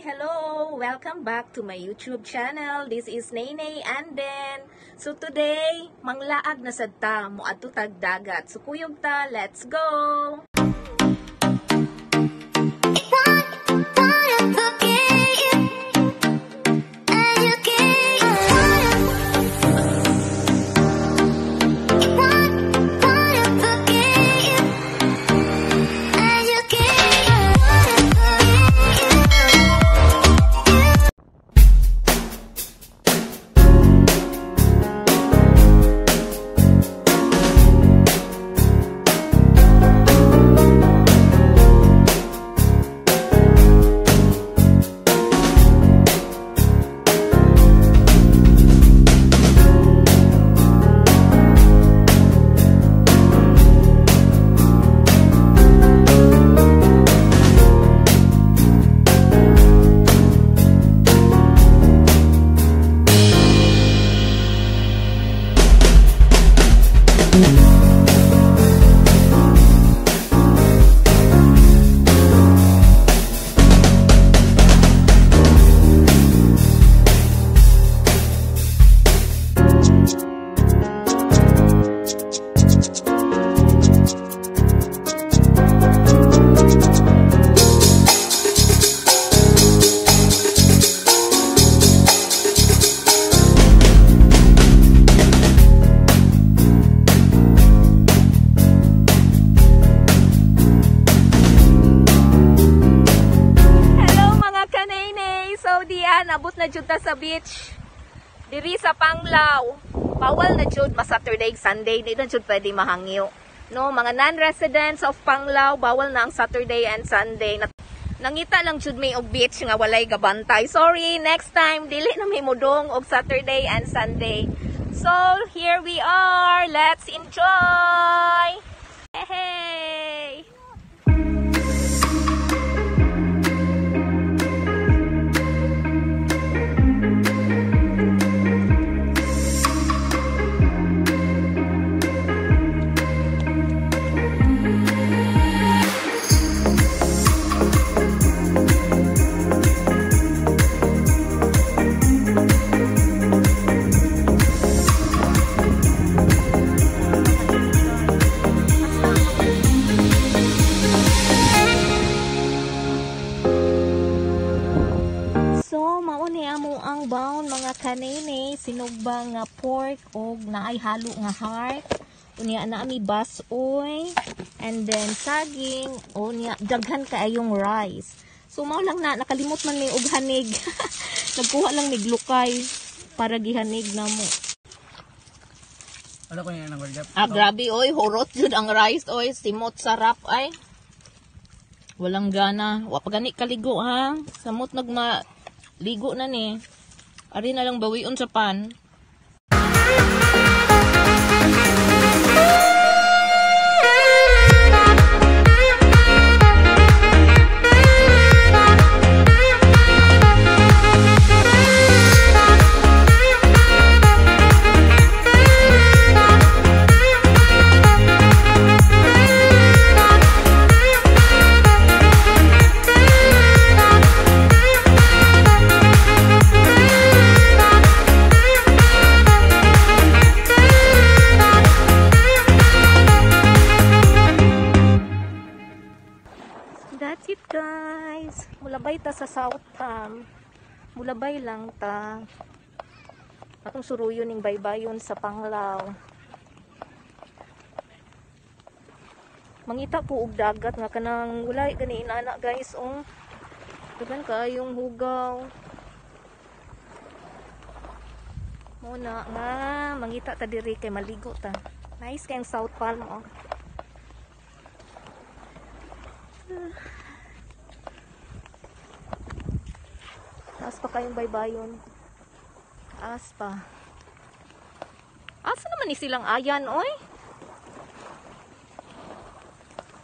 Hello! Welcome back to my YouTube channel. This is Nene and then So today, manglaag na sad ta mo adto tag dagat. So kuyog ta, let's go. Hello abot na jud ta sa beach. Diri sa Panglao. Bawal na jud ma Saturday, Sunday, di na jud pwede mahangyo. No, mga non-residents of Panglao, bawal na ang Saturday and Sunday. Nat- Nangita lang jud may og beach nga walay gabantay. Sorry, next time dili na may mudong og Saturday and Sunday. So, here we are. Let's enjoy. Hey! So, ang baon mga kanene, sinugba nga pork og naay halo nga heart. Unya na ami basoy and then saging, unya daghan kaayong rice. So mao lang na nakalimot man may og hanig. Nagkuha lang mig lukay para gihanig na mo. Ano ko nang word Ah, grabe oy, horot jud ang rice oy, simot sarap ay. Walang gana. Wa pa gani kaligo ha. Samot nagma ligo na ni. Ari na lang bawion sa pan. Mulabay ta sa South Ham. Mulabay lang ta. Atong suruyo ning baybayon sa Panglao. Mangita po og dagat nga kanang wala gani inana guys oh. Dagan kaayong hugaw. Muna nga mangita ta diri kay maligo ta. Nice kayong South Palm oh. Taas pa kayong baybayon. Taas pa. Asa naman ni silang ayan, oy?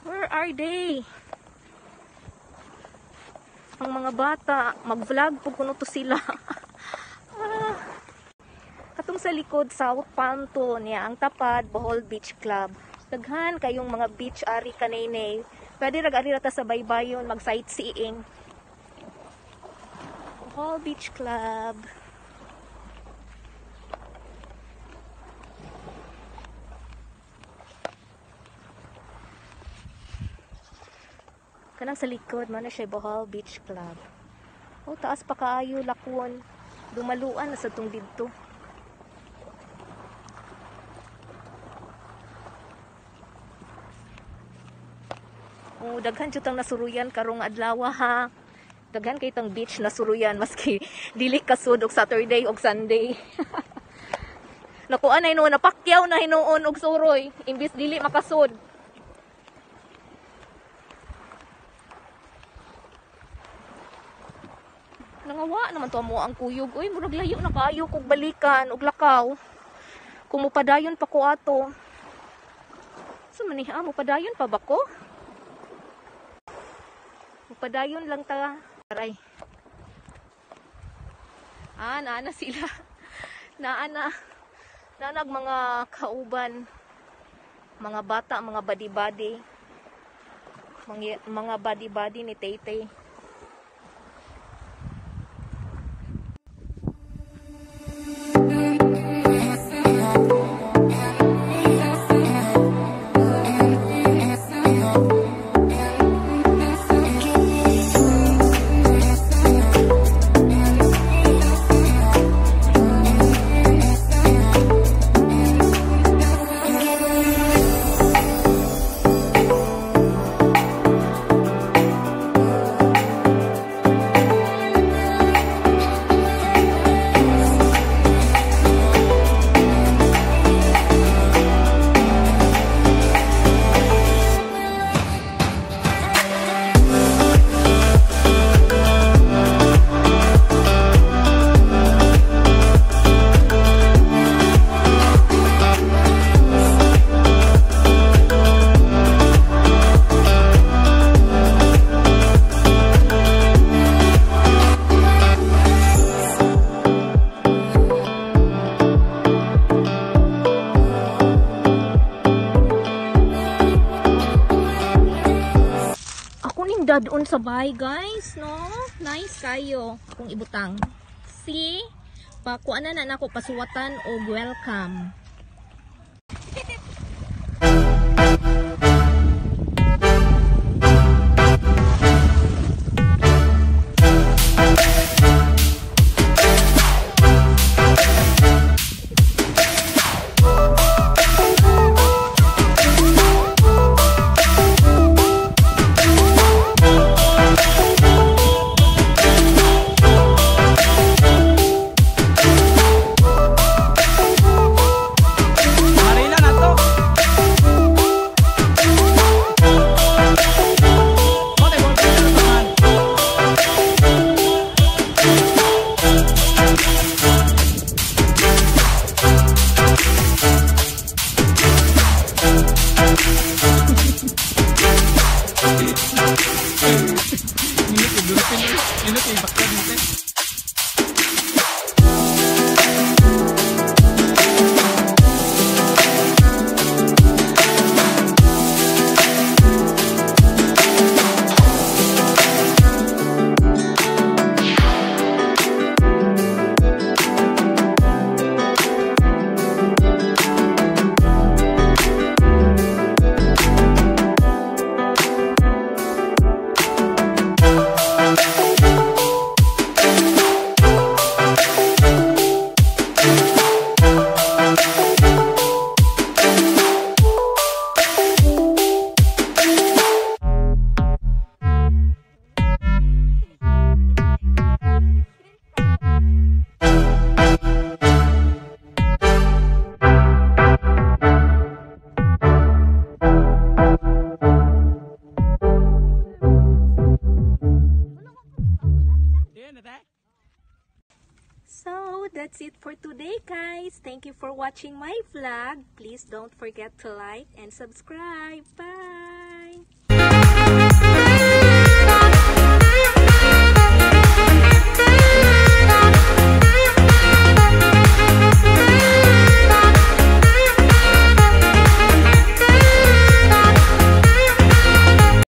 Where are they? Ang mga bata, mag-vlog po kuno to sila. ah. Katong sa likod, South Panto niya, ang tapad, Bohol Beach Club. Daghan kayong mga beach ari kanene. Pwede rag ari ta sa baybayon mag sightseeing. Bohol Beach Club. Kanang sa likod, man siya Bohol Beach Club. Oh, taas pa kaayo, lakwon. Dumaluan na sa tong didto. Oh, daghan jud tang nasuruyan karong adlaw ha. Daghan kay tang beach nasuruyan maski dili kasud og Saturday og Sunday. Nakuha na hinuon, napakyaw na hinuon og suroy, imbis dili makasud. Nangawa naman to mo ang kuyog. Uy, murag layo na kayo kog balikan og lakaw. Kumupadayon pa ko ato. Sa maniha mo padayon pa ba ko? Mupadayon lang ta. Aray. Ah, naana sila. Naana. Nanag mga kauban. Mga bata, mga badi-badi. Mga, mga badi-badi ni Taytay. Dadon sa bahay, guys, no? Nice kayo kung ibutang. See? Pakuan na na nako pasuwatan og welcome. Minute, idulupin. Minute, ibakla dito. Yan today, guys. Thank you for watching my vlog. Please don't forget to like and subscribe. Bye!